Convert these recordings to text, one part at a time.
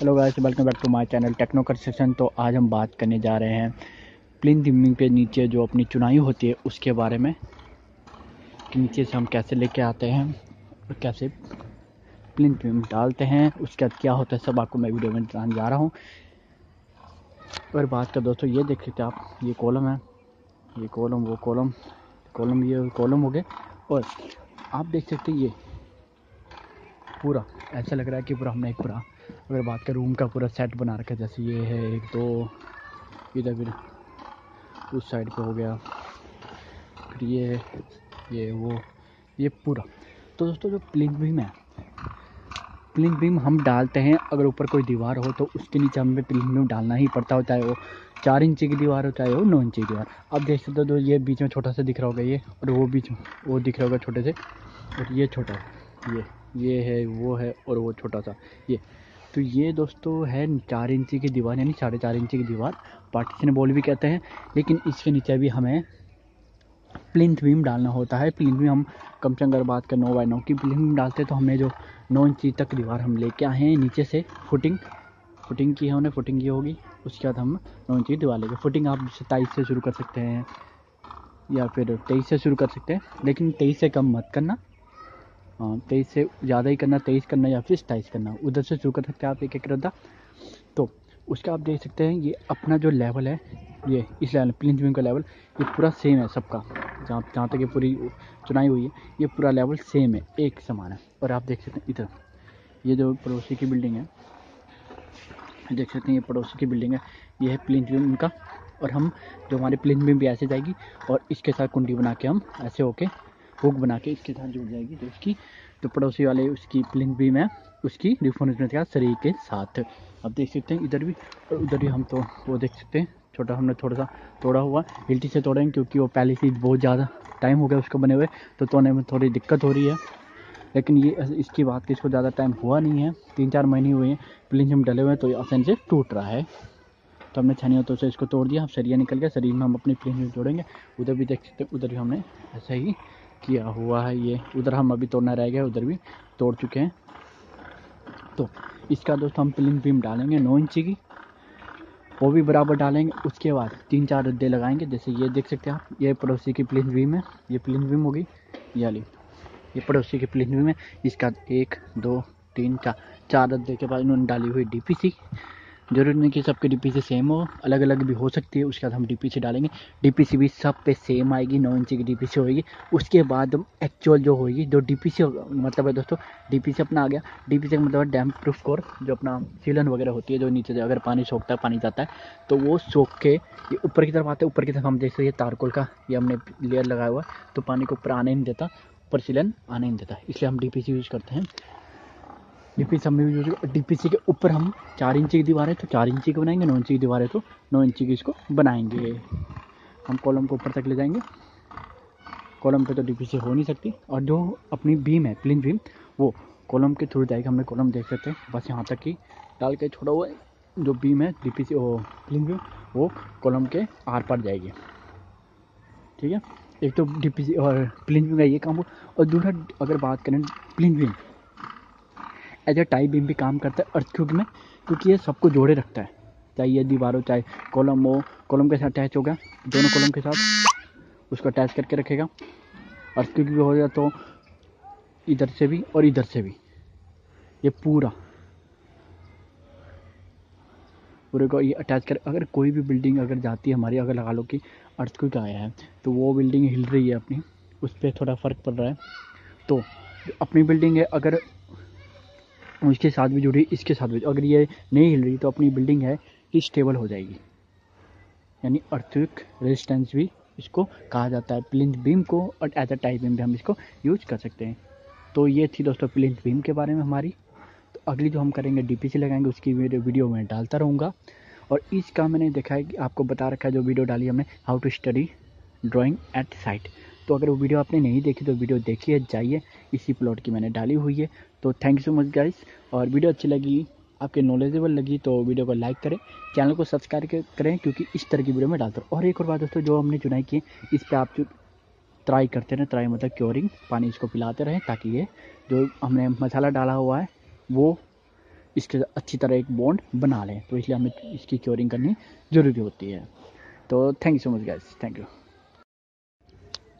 Hello guys, welcome back to my channel techno construction. तो आज हम बात करने जा रहे हैं प्लिन दिमिंग पे नीचे जो अपनी चुनाई होती है, उसके बारे में, कि नीचे से हम कैसे लेके आते हैं और कैसे प्लिन में डालते हैं, उसके बाद क्या होता है सब आपको मैं वीडियो में बताने जा रहा हूँ। और बात कर दोस्तों, ये देख सकते आप, ये कॉलम है, ये कॉलम, वो कॉलम कॉलम, ये कॉलम हो गए, और आप देख सकते ये पूरा, ऐसा लग रहा है कि पूरा हमने एक पूरा अगर बात करें रूम का पूरा सेट बना रखा है, जैसे ये है एक, दो, इधर फिर उस साइड पे हो गया। फिर ये ये, वो, ये पूरा। तो दोस्तों, जो प्लिंग बीम है प्लिंग बीम हम डालते हैं अगर ऊपर कोई दीवार हो तो उसके नीचे हमें प्लिंग बीम डालना ही पड़ता हो, चाहे वो चार इंची की दीवार हो, चाहे वो नौ इंची की दीवार। अब देख सकते हो तो ये बीच में छोटा सा दिख रहा होगा ये, और वो बीच में, वो दिख रहा होगा छोटे से, और ये छोटा, ये ये है, वो है, और वो छोटा सा, ये। तो ये दोस्तों है चार इंची की दीवार, यानी साढ़े चार इंची की दीवार। पार्टीशन बॉल भी कहते हैं, लेकिन इसके नीचे भी हमें प्लिंथ बीम डालना होता है। प्लिंथ बीम हम कम से कम अगर बात करें नौ बाई नौ की प्लिंथ बीम डालते तो हमें जो नौ इंची तक दीवार हम लेके आए हैं, नीचे से फुटिंग फुटिंग की है उन्हें फुटिंग की होगी। उसके बाद हम नौ इंची दीवार लेके फुटिंग आप सताईस से शुरू कर सकते हैं, या फिर तेईस से शुरू कर सकते हैं, लेकिन तेईस से कम मत करना। हाँ तेईस से ज़्यादा ही करना, तेईस करना या फिर सताईस करना, उधर से शुरू कर सकते हैं आप एक एक रद्दा। तो उसका आप देख सकते हैं, ये अपना जो लेवल है, ये इस लेवल प्लिंथ का लेवल ये पूरा सेम है सबका। जहाँ जहाँ तक ये पूरी चुनाई हुई है, ये पूरा लेवल सेम है, एक समान है। और आप देख सकते हैं इधर, ये जो पड़ोसी की बिल्डिंग है, देख सकते हैं ये पड़ोसी की बिल्डिंग है, ये है प्लिंथ बीम का, और हम, जो हमारी प्लिंथ भी ऐसे जाएगी, और इसके साथ कुंडी बना के हम ऐसे होके हुक बना के इसके साथ जुड़ जाएगी तो उसकी तो पड़ोसी वाले उसकी प्लिंथ भी मैं उसकी रिफोर्समेंट का शरीर के साथ। अब देख सकते हैं, इधर भी, और उधर भी हम तो वो देख सकते हैं, छोटा हमने थोड़ा सा तोड़ा हुआ, हिल्टी से तोड़ेंगे क्योंकि वो पहले से बहुत ज़्यादा टाइम हो गया उसको बने हुए तो तोड़ने में थोड़ी दिक्कत हो रही है। लेकिन ये, इसकी बात की इसको ज़्यादा टाइम हुआ नहीं है तीन चार महीने हुए हैं प्लिंथ हम डले हुए हैं तो ये आसानी से टूट रहा है। तो हमने छानी तो से इसको तोड़ दिया, अब सरिया निकल गया शरीर में हम अपनी प्लिंथ जोड़ेंगे, उधर भी देख सकते हैं, उधर भी हमने ऐसा ही किया हुआ है ये। उधर हम अभी तोड़ना रह गया उधर भी तोड़ चुके हैं। तो इसका दोस्तों हम प्लिंथ बीम डालेंगे नौ इंची की। वो भी बराबर डालेंगे, उसके बाद तीन चार रद्दे लगाएँगे। जैसे ये देख सकते हैं आप, ये पड़ोसी की प्लिन बीम है, ये प्लिन बीम होगी, ये ये पड़ोसी की प्लिन बीम है, इसका एक, दो, तीन, चार चार रद्दे के बाद इन्होंने डाली हुई डीपीसी ज़रूरी नहीं कि सबके डीपीसी सेम हो अलग अलग भी हो सकती है, उसके बाद हम डीपीसी डालेंगे। डीपीसी भी सब पे सेम आएगी, नौ इंची की डी होगी उसके बाद एक्चुअल जो होगी जो डीपीसी मतलब है दोस्तों डीपीसी अपना आ गया। डी का मतलब डैम प्रूफ कोर जो अपना सीलन वगैरह होती है, जो नीचे से अगर पानी सोखता है, पानी जाता है तो वो सोख के ये ऊपर की तरफ़ आते हैं, ऊपर की तरफ़ हम देख सकते हैं तारकोल का ये हमने लेयर लगाया हुआ है तो पानी को ऊपर आने नहीं देता, ऊपर सीलन आने नहीं देता। इसलिए हम डीपीसी यूज़ करते हैं। डीपीसी हम यूज़ डीपीसी के ऊपर हम चार इंची की दीवार है तो चार इंची की बनाएँगे, नौ इंची की दीवार है तो नौ इंची की इसको बनाएँगे। हम कॉलम को ऊपर तक ले जाएँगे। कॉलम पे तो डीपीसी हो नहीं सकती। और जो अपनी बीम है, प्लिन बीम, वो कॉलम के थ्रू जाएगी। हमने कॉलम देख सकते हैं। बस यहाँ तक ही डाल के छोड़ा हुआ जो बीम है डीपीसी वो प्लिन बीम, वो कॉलम के आर पार जाएगी। ठीक है? एक तो डीपीसी और प्लिन बीम का ये काम हो। और दूसरा, अगर बात करें plinth beam as a tie beam भी काम करता है अर्थक्यूब में, क्योंकि ये सबको जोड़े रखता है। चाहे ये दीवार हो, चाहे कॉलम हो कॉलम के साथ अटैच होगा, दोनों कॉलम के साथ उसको अटैच करके रखेगा। अर्थक्यूब भी हो गया तो इधर से भी और इधर से भी। ये पूरा। पूरे को ये अटैच कर, अगर कोई भी बिल्डिंग अगर जाती है हमारी, अगर लगा लो कि अर्थ क्यों आया है तो वो बिल्डिंग हिल रही है अपनी, उस पर थोड़ा फ़र्क पड़ रहा है। तो अपनी बिल्डिंग है, अगर उसके साथ भी जुड़ी, इसके साथ भी अगर ये नहीं हिल रही तो अपनी बिल्डिंग है कि स्टेबल हो जाएगी। यानी अर्थविक रेजिस्टेंस भी इसको कहा जाता है। प्लिंथ बीम को और एज अ टाइप बीम भी हम इसको यूज़ कर सकते हैं। तो ये थी दोस्तों प्लिंथ बीम के बारे में हमारी। तो अगली जो हम करेंगे डी लगाएँगे, उसकी वीडियो में डालता रहूँगा। और इसका मैंने देखा है कि आपको बता रखा है, जो वीडियो डाली हमने how to study drawing at site तो अगर वो वीडियो आपने नहीं देखी तो वीडियो देखिए, जाइए। इसी प्लॉट की मैंने डाली हुई है। तो thank you so much guys और वीडियो अच्छी लगी, आपके नॉलेजेबल लगी तो वीडियो को लाइक करें चैनल को सब्सक्राइब करें, क्योंकि इस तरह की वीडियो में डालता हूँ। और एक और बात दोस्तों, जो हमने चुनाई की, इस पर आप ट्राई करते रहें ट्राई मतलब क्योरिंग पानी इसको पिलाते रहें, ताकि ये जो हमने मसाला डाला हुआ है, वो इसके अच्छी तरह एक बॉन्ड बना लें। तो इसलिए हमें इसकी क्योरिंग करनी ज़रूरी होती है। तो thank you so much guys thank you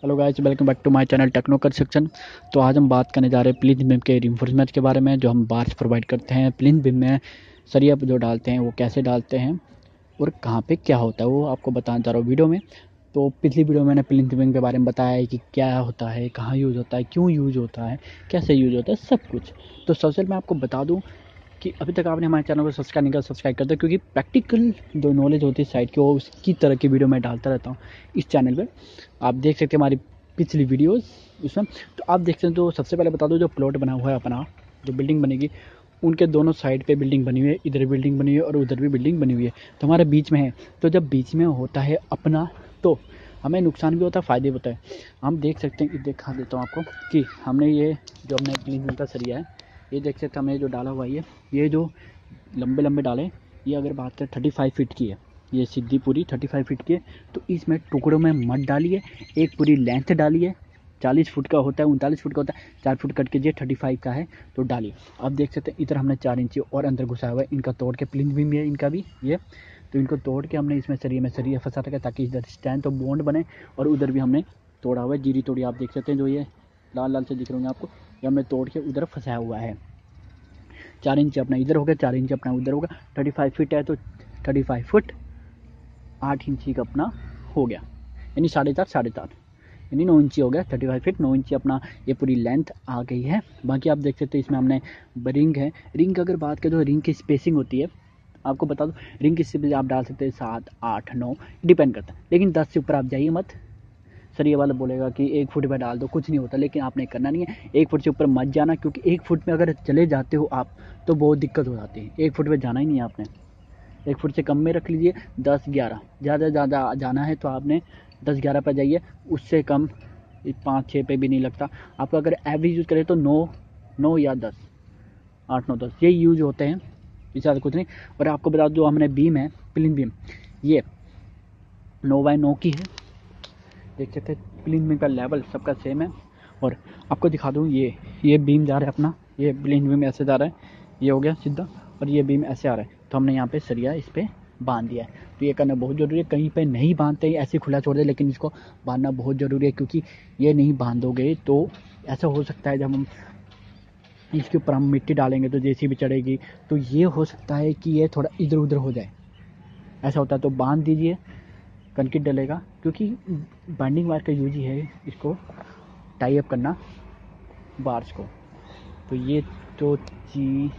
hello guys welcome back to my channel techno construction तो आज हम बात करने जा रहे हैं प्लिंथ बिम के रिन्फोर्समेंट के बारे में, जो हम बार्स प्रोवाइड करते हैं। प्लिंथ बिम में सरिया जो डालते हैं, वो कैसे डालते हैं और कहाँ पे क्या होता है, वो आपको बताना चाह रहा हूँ वीडियो में। तो पिछली वीडियो में मैंने प्लिंथ बिम के बारे में बताया है कि क्या होता है, कहाँ यूज़ होता है, क्यों यूज़ होता है, कैसे यूज़ होता है, सब कुछ। तो सबसे मैं आपको बता दूँ कि अभी तक आपने हमारे चैनल को सब्सक्राइब नहीं किया, सब्सक्राइब कर दो, क्योंकि प्रैक्टिकल जो नॉलेज होती है साइट की, वो उसकी तरह की वीडियो मैं डालता रहता हूँ इस चैनल पर आप देख सकते हैं हमारी पिछली वीडियोस उसमें। तो आप देख सकते हैं तो सबसे पहले बता दो, जो प्लॉट बना हुआ है अपना, जो बिल्डिंग बनेगी, उनके दोनों साइड पे बिल्डिंग बनी हुई है, इधर बिल्डिंग बनी हुई है और उधर भी बिल्डिंग बनी हुई है। तो हमारे बीच में है तो जब बीच में होता है अपना तो हमें नुकसान भी होता है, फ़ायदे भी होता है। हम देख सकते हैं कि दिखा देता हूँ आपको कि हमने ये जो हमने क्लीन मिलता सरिया है ये देख सकते हमने जो डाला हुआ है, ये जो लंबे लंबे डाले, ये अगर बात करें थर्टी फाइव फीट की है, ये सीधी पूरी थर्टी फाइव फीट की है तो इसमें टुकड़ों में मड डालिए, एक पूरी लेंथ डालिए, चालीस फुट का होता है, उनतालीस फुट का होता है, चार फुट कट कीजिए थर्टी फाइव का है तो डालिए। आप देख सकते हैं, इधर हमने चार इंची और अंदर घुसाया हुआ है, इनका तोड़ के प्लिंथ भी है, इनका भी, ये तो इनको तोड़ के हमने इसमें सरिये में सरिया फंसा रखा ताकि इधर स्टैंड तो बॉन्ड बने, और उधर भी हमने तोड़ा हुआ है, जीरी तोड़ी, आप देख सकते हैं जो ये लाल लाल से दिख रहे होंगे आपको ये हमने तोड़ के उधर फंसाया हुआ है। चार इंच अपना इधर हो गया, चार इंच अपना उधर होगा थर्टी फाइव फीट है तो थर्टी फाइव फुट आठ इंची का अपना हो गया। यानी साढ़े चार साढ़े चार। यानी नौ इंची हो गया थर्टी फाइव फिट नौ इंची अपना ये पूरी लेंथ आ गई है। बाकी आप देख सकते हैं इसमें हमने रिंग है। रिंग की अगर बात करें तो रिंग की स्पेसिंग होती है। आपको बता दो रिंग की स्पेसिंग आप डाल सकते हैं? सात, आठ, नौ डिपेंड करता है। लेकिन दस से ऊपर आप जाइए मत। सर ये वाला बोलेगा कि एक फुट में डाल दो, कुछ नहीं होता, लेकिन आपने करना नहीं है। एक फुट से ऊपर मत जाना, क्योंकि एक फुट में अगर चले जाते हो आप तो बहुत दिक्कत हो जाती है। एक फुट में जाना ही नहीं है आपने। एक फुट से कम में रख लीजिए, दस ग्यारह। ज़्यादा ज़्यादा जाना है तो आपने दस ग्यारह पर जाइए, उससे कम पाँच छः पे भी नहीं लगता। आपको अगर एवरेज यूज़ करें तो नौ नौ या दस, आठ, नौ, दस यही यूज़ होते हैं। इससे ज़्यादा कुछ नहीं। और आपको बता दो हमने बीम है प्लिन बीम ये नौ बाय नौ की है। देख सकते प्लिन बीम का लेवल सबका सेम है। और आपको दिखा दूँ, ये ये बीम जा रहा है अपना, ये प्लिन बीम ऐसे जा रहा है, ये हो गया सीधा, और ये बीम ऐसे आ रहा है। तो हमने यहाँ पे सरिया इस पर बाँध दिया है। तो ये करना बहुत ज़रूरी है, कहीं पे नहीं बांधते ऐसे खुला छोड़ दे, लेकिन इसको बांधना बहुत ज़रूरी है, क्योंकि ये नहीं बांधोगे तो ऐसा हो सकता है जब हम इसके ऊपर हम मिट्टी डालेंगे तो जैसी भी चढ़ेगी तो ये हो सकता है कि ये थोड़ा इधर उधर हो जाए। ऐसा होता है तो बाँध दीजिए। कंक्रीट डलेगा क्योंकि बाइंडिंग वायर का यूज़ ही है इसको टाई अप करना बार्स को। तो ये तो चीज़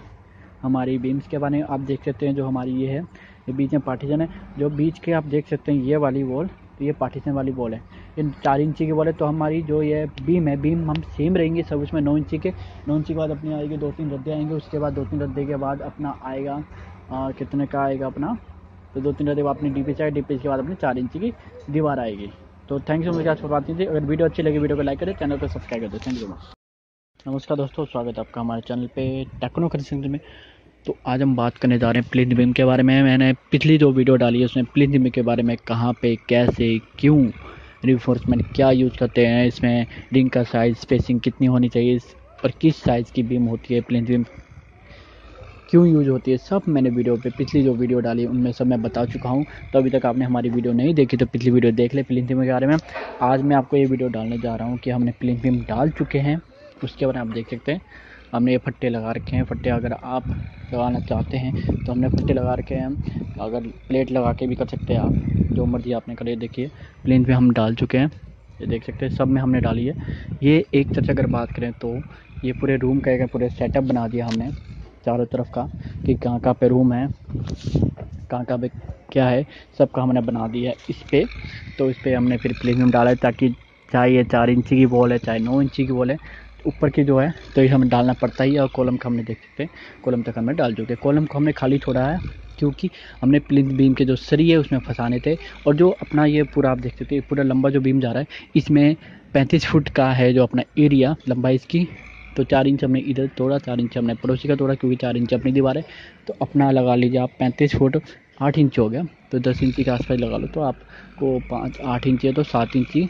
हमारी बीम्स के बारे में आप देख सकते हैं जो हमारी ये है। ये बीच में पार्टीशन है। जो बीच के आप देख सकते हैं ये वाली वॉल तो ये पार्टीशन वाली वॉल है। ये चार इंची की वॉल है तो हमारी जो ये बीम है बीम हम सेम रहेंगे सब उसमें नौ इंची के। नौ इंची के बाद अपनी आएगी दो तीन रद्दे आएँगे उसके बाद दो तीन रद्दे के बाद अपना आएगा आ, कितने का आएगा अपना? तो दो तीन बाद अपनी डी पी डी पी के बाद अपनी चार इंच की दीवार आएगी। तो थैंक यू सो मच आज फॉर बात अगर वीडियो अच्छी लगी, वीडियो को लाइक करें चैनल को सब्सक्राइब कर थैंक यू मच नमस्कार दोस्तों, स्वागत है आपका हमारे चैनल पे टेक्नो कंसल्ट में। तो आज हम बात करने जा रहे हैं प्लिंथ बिम के बारे में। मैंने पिछली जो वीडियो डाली है, उसमें प्लिंथ बिम के बारे में कहाँ पे, कैसे, क्यों रिफोर्समेंट क्या यूज़ करते हैं, इसमें रिंग का साइज़ स्पेसिंग कितनी होनी चाहिए, और किस साइज़ की बीम होती है प्लिंथ बिम क्यों यूज़ होती है, सब मैंने वीडियो पे पिछली जो वीडियो डाली, उनमें सब मैं बता चुका हूँ। तो अभी तक आपने हमारी वीडियो नहीं देखी तो पिछली वीडियो देख ले बिम के बारे में। आज मैं आपको ये वीडियो डालने जा रहा हूँ कि हमने प्लिंथ बिम डाल चुके हैं, उसके बारे में आप देख सकते हैं। हमने ये फट्टे लगा रखे हैं, फट्टे अगर आप लगाना चाहते हैं तो हमने फट्टे लगा रखे हैं। अगर प्लेट लगा के भी कर सकते हैं आप, जो मर्ज़ी आपने करे, देखिए प्लेन पे हम डाल चुके हैं। ये देख सकते हैं, सब में हमने डाली है। ये एक से अगर बात करें तो ये पूरे रूम का एक पूरे सेटअप बना दिया हमने। चारों तरफ़ का, कि कहाँ कहाँ पे रूम है, कहाँ कहाँ पे क्या है, सबका हमने बना दिया है इस पर तो इस पर हमने फिर प्लेन डाला है ताकि चाहे ये चार इंची की बॉल है, चाहे नौ इंची की बॉल है ऊपर की जो है तो ये हमें डालना पड़ता ही है और कॉलम का हमने देख सकते हैं कॉलम तक हमने डाल चुके कॉलम को हमने खाली छोड़ा है, क्योंकि हमने प्लिंथ बीम के जो सरी है, उसमें फंसाने थे, और जो अपना ये पूरा आप देख सकते हैं, पूरा लंबा जो बीम जा रहा है, इसमें पैंतीस फुट का है जो अपना एरिया लंबाई इसकी तो चार इंच हमने इधर तोड़ा, चार इंच हमने पड़ोसी का तोड़ा, क्योंकि चार इंच अपनी दीवार है। तो अपना लगा लीजिए आप पैंतीस फुट आठ इंच हो गया। तो दस इंची के आसपास लगा लो तो आपको पाँच, आठ इंची है तो सात इंची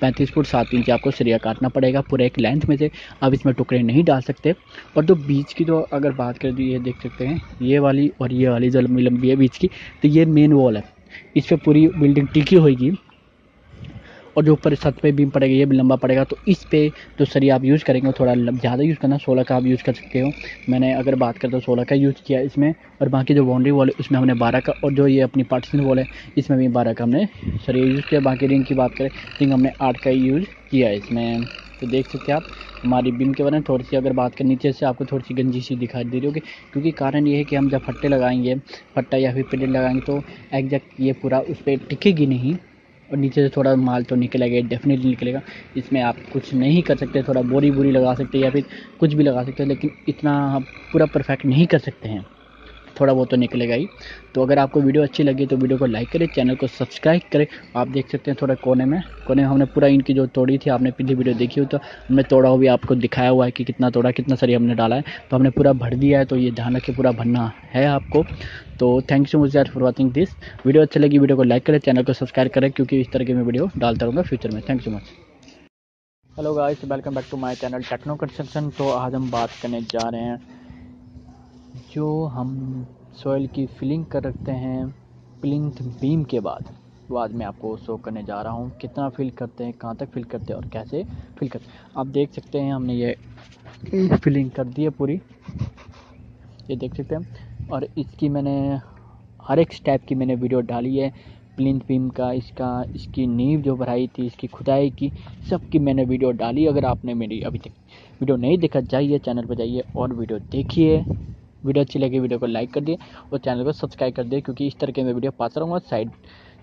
पैंतीस फुट सात इंच आपको सरिया काटना पड़ेगा पूरे एक लेंथ में से। अब इसमें टुकड़े नहीं डाल सकते। और जो बीच की जो अगर बात करें तो ये देख सकते हैं, ये वाली और ये वाली जो लंबी लंबी है बीच की तो ये मेन वॉल है। इस पर पूरी बिल्डिंग टिकी होगी और जो ऊपर छत पे बीम पड़ेगा, ये भी लंबा पड़ेगा तो इस पे जो सरिया आप यूज़ करेंगे थोड़ा ज़्यादा यूज़ करना, सोलह का आप यूज़ कर सकते हो। मैंने अगर बात करें तो सोलह का यूज़ किया इसमें, और बाकी जो बाउंड्री वॉल है, उसमें हमने बारह का, और जो ये अपनी पार्टीशन वॉल है, इसमें भी बारह का हमने सरिया यूज़ किया। बाकी रिंग की बात करें रिंग हमने आठ का यूज़ किया है इसमें। तो देख सकते हैं आप, हमारी बिम के बारे में थोड़ी सी अगर बात करें नीचे से आपको थोड़ी सी गंजी सी दिखाई दे रही होगी। क्योंकि कारण ये है कि हम जब फट्टे लगाएँगे, फट्टा या फिर पिलर लगाएँगे तो एग्जैक्ट ये पूरा उस पर टिकेगी नहीं। और नीचे से थोड़ा माल तो निकलेगा डेफिनेटली निकलेगा। इसमें आप कुछ नहीं कर सकते, थोड़ा बोरी बोरी लगा सकते या फिर कुछ भी लगा सकते हैं, लेकिन इतना आप पूरा परफेक्ट नहीं कर सकते हैं। थोड़ा बहुत तो निकलेगा ही। तो अगर आपको वीडियो अच्छी लगी तो वीडियो को लाइक करें, चैनल को सब्सक्राइब करें। आप देख सकते हैं थोड़ा कोने में कोने में हमने पूरा इनकी जो तोड़ी थी, आपने पिछली वीडियो देखी हो तो हमने तोड़ा हुआ भी आपको दिखाया हुआ है कि कितना तोड़ा, कितना सरी हमने डाला है। तो हमने पूरा भर दिया है तो ये ध्यान रखें, पूरा भरना है आपको। तो थैंक यू मच यार फॉर वॉचिंग दिस वीडियो अच्छी लगी, वीडियो को लाइक करें, चैनल को सब्सक्राइब करें, क्योंकि इस तरह की मैं वीडियो डालता रहूँगा फ्यूचर में। Thank you much hello guys welcome back to my channel techno construction तो आज हम बात करने जा रहे हैं जो हम सॉइल की फिलिंग कर रखते हैं प्लिंथ बीम के बाद। वो आज मैं आपको शो करने जा रहा हूँ, कितना फिल करते हैं, कहाँ तक फिल करते हैं और कैसे फिल करते हैं। आप देख सकते हैं, हमने ये फिलिंग कर दी है पूरी। ये देख सकते हैं और इसकी मैंने, हर एक स्टेप की मैंने वीडियो डाली है। प्लिंथ बीम का, इसका, इसकी नींव जो भराई थी, इसकी खुदाई की सब की मैंने वीडियो डाली। अगर आपने मेरी अभी तक वीडियो नहीं देखा, जाइए चैनल पर जाइए और वीडियो देखिए। वीडियो अच्छी लगी, वीडियो को लाइक कर दिए और चैनल को सब्सक्राइब कर दिए, क्योंकि इस तरह के मैं वीडियो पाता रहूँगा साइड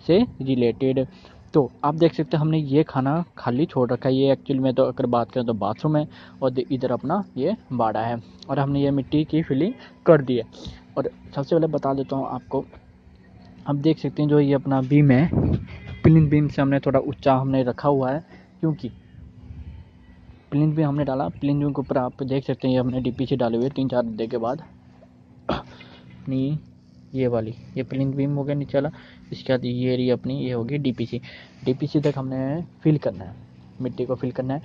से रिलेटेड। तो आप देख सकते हैं, हमने ये खाना खाली छोड़ रखा है। ये एक्चुअली में तो अगर बात करें तो बाथरूम है और इधर अपना ये बाड़ा है और हमने ये मिट्टी की फिलिंग कर दी है। और सबसे पहले बता देता हूँ आपको, आप देख सकते हैं जो ये अपना बीम है प्लिन बीम से हमने थोड़ा ऊँचा हमने रखा हुआ है, क्योंकि प्लिन बीम हमने डाला प्लिन बीम के ऊपर आप देख सकते हैं ये हमने डीपी से डाले हुए तीन चार डे के बाद। अपनी ये वाली, ये प्लिंथ बीम हो गया नीचे वाला, इसके बाद ये रही अपनी, ये होगी डीपीसी। डीपीसी तक हमने फिल करना है, मिट्टी को फिल करना है।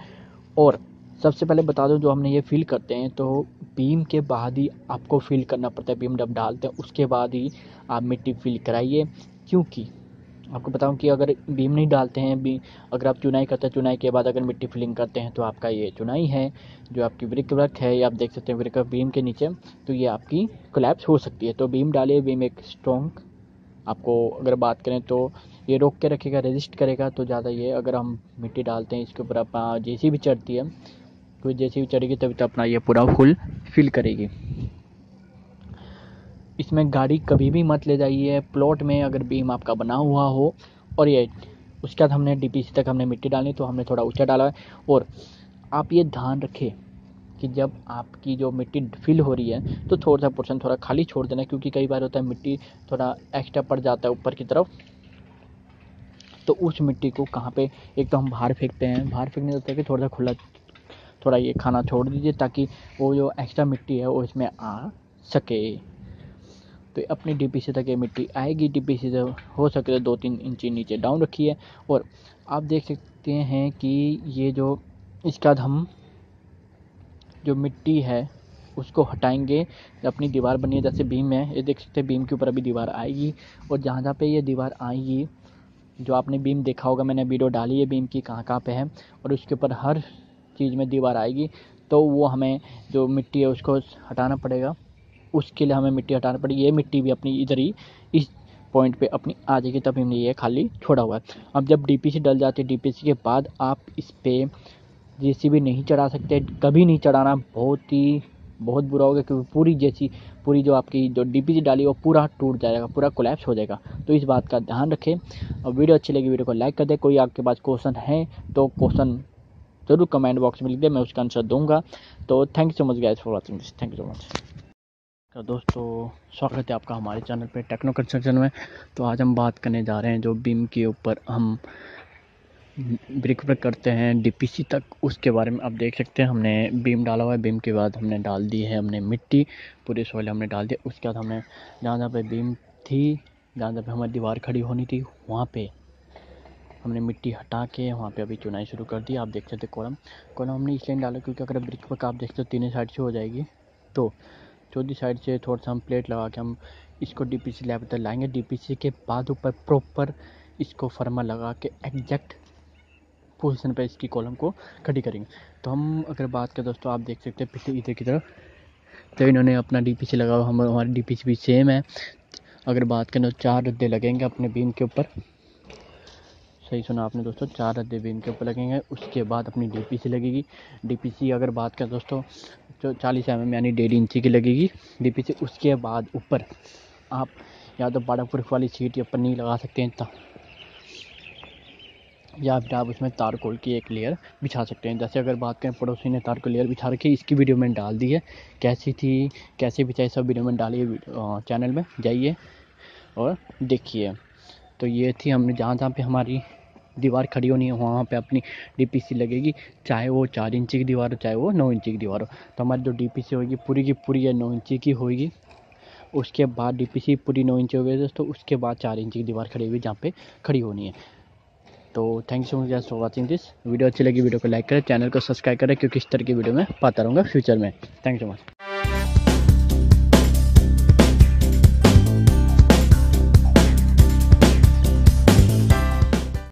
और सबसे पहले बता दो, जो हमने ये फिल करते हैं तो बीम के बाद ही आपको फिल करना पड़ता है, बीम जब डालते हैं, उसके बाद ही आप मिट्टी फिल कराइए, क्योंकि आपको बताऊँ कि अगर बीम नहीं डालते हैं बी अगर आप चुनाई करते हैं, चुनाई के बाद अगर मिट्टी फिलिंग करते हैं तो आपका ये चुनाई है, जो आपकी ब्रिक वर्क है, ये आप देख सकते हैं ब्रिक बीम के नीचे तो ये आपकी कोलैप्स हो सकती है। तो बीम डालिए बीम एक स्ट्रॉन्ग आपको अगर बात करें तो ये रोक के रखेगा रेजिस्ट करेगा तो ज़्यादा ये अगर हम मिट्टी डालते हैं, इसके ऊपर अपना जैसी भी चढ़ती है तो जैसी भी चढ़ेगी, तभी तो अपना ये पूरा फुल फिल करेगी। इसमें गाड़ी कभी भी मत ले जाइए। प्लॉट में अगर बीम आपका बना हुआ हो और ये, उसके बाद हमने डीपीसी तक हमने मिट्टी डालनी तो हमने थोड़ा ऊँचा डाला है और आप ये ध्यान रखें कि जब आपकी जो मिट्टी फिल हो रही है तो थोड़ा सा पोर्शन थोड़ा खाली छोड़ देना, क्योंकि कई बार होता है मिट्टी थोड़ा एक्स्ट्रा पड़ जाता है ऊपर की तरफ़। तो उस मिट्टी को कहाँ पे एक तो हम बाहर फेंकते हैं। बाहर फेंकने होता है कि थोड़ा सा खुला, थोड़ा ये खाना छोड़ दीजिए ताकि वो जो एक्स्ट्रा मिट्टी है, वो इसमें आ सके। तो अपनी डीपी से तक ये मिट्टी आएगी। डी से हो सके तो दो तीन इंची नीचे डाउन रखिए। और आप देख सकते हैं कि ये जो, इसका हम जो मिट्टी है, उसको हटाएँगे। अपनी दीवार बनी है, जैसे बीम है, ये देख सकते हैं बीम के ऊपर अभी दीवार आएगी। और जहाँ जहाँ पे ये दीवार आएगी, जो आपने बीम देखा होगा, मैंने वीडियो डाली है बीम की कहाँ कहाँ पे है। और उसके ऊपर हर चीज़ में दीवार आएगी तो वो हमें जो मिट्टी है, उसको हटाना पड़ेगा। उसके लिए हमें मिट्टी हटानी पड़ेगी ये मिट्टी भी अपनी इधर ही, इस पॉइंट पे अपनी आ जाएगी तब हमने ये खाली छोड़ा हुआ है। अब जब डीपीसी डल जाती है डीपीसी के बाद आप इस पर जे नहीं चढ़ा सकते, कभी नहीं चढ़ाना, बहुत ही, बहुत बुरा होगा, क्योंकि पूरी जैसी पूरी जो आपकी जो डी डाली, वो पूरा टूट जाएगा, पूरा कोलैप्स हो जाएगा। तो इस बात का ध्यान रखें। और वीडियो अच्छी लगी, वीडियो को लाइक कर दे। कोई आपके पास क्वेश्चन है तो क्वेश्चन ज़रूर कमेंट बॉक्स में लिख दे, मैं उसका आंसर दूँगा। तो thank you so much guys for watching this thank you so much तो दोस्तों, स्वागत है आपका हमारे चैनल पे टेक्नो कंस्ट्रक्शन में। तो आज हम बात करने जा रहे हैं जो बीम के ऊपर हम ब्रिक ब्रिक करते हैं डीपीसी तक। उसके बारे में आप देख सकते हैं, हमने बीम डाला हुआ है। बीम के बाद हमने डाल दी है हमने मिट्टी, पूरे सोयल हमने डाल दिया। उसके बाद हमने जहाँ जहाँ पर बीम थी, जहाँ जहाँ पे हमारी दीवार खड़ी होनी थी, वहाँ पर हमने मिट्टी हटा के वहाँ पे अभी चुनाई शुरू कर दी। आप देख सकते कॉलम कॉलम हमने इसलिए डाला क्योंकि अगर ब्रिक वर्क आप देखते हो, तीनों साइड से हो जाएगी। तो चौथी साइड से थोड़ा सा हम प्लेट लगा के हम इसको डी पी सी लैब तक लाएँगे। डी पी सी के बाद ऊपर प्रॉपर इसको फर्मा लगा के एग्जैक्ट पोजिशन पर इसकी कॉलम को खड़ी करेंगे। तो हम अगर बात करें दोस्तों, आप देख सकते हैं पिछले इधर की तरफ़। तो इन्होंने अपना डी पी सी लगा हम हमारी डी पी सी भी सेम है। अगर बात करें तो चार रद्दे लगेंगे अपने बीम के ऊपर। सही सुना आपने दोस्तों, चार रद्दे बीम के ऊपर लगेंगे, उसके बाद अपनी डी पी सी लगेगी। डी पी सी अगर बात करें दोस्तों, जो चालीस एम एम यानी डेढ़ इंची की लगेगी डी पी सी उसके बाद ऊपर आप या तो बारह फुट वाली सीट या पन्नी लगा सकते हैं या फिर आप उसमें तारकोल की एक लेयर बिछा सकते हैं। जैसे अगर बात करें पड़ोसी ने तार को लेयर बिछा रखी, इसकी वीडियो मैंने डाल दी है। कैसी थी, कैसे बिछाई सब वीडियो मैंने डाली है चैनल में। जाइए और देखिए। तो ये थी हमने जहाँ जहाँ पे हमारी दीवार खड़ी होनी है, वहाँ पे अपनी डीपीसी लगेगी, चाहे वो चार इंची की दीवार हो, चाहे वो नौ इंची की दीवार हो। तो हमारी जो डीपीसी होगी, पूरी की पूरी है नौ इंची की होगी। उसके बाद डीपीसी पूरी नौ इंची हो गई, दोस्तों, उसके बाद चार इंची की दीवार खड़ी हुई जहाँ पे खड़ी होनी है। तो thank you so much for watching this video अच्छी लगी, वीडियो को लाइक करें, चैनल को सब्सक्राइब करें, क्योंकि इस तरह की वीडियो में पाता रहूँगा फ्यूचर में। Thank you so much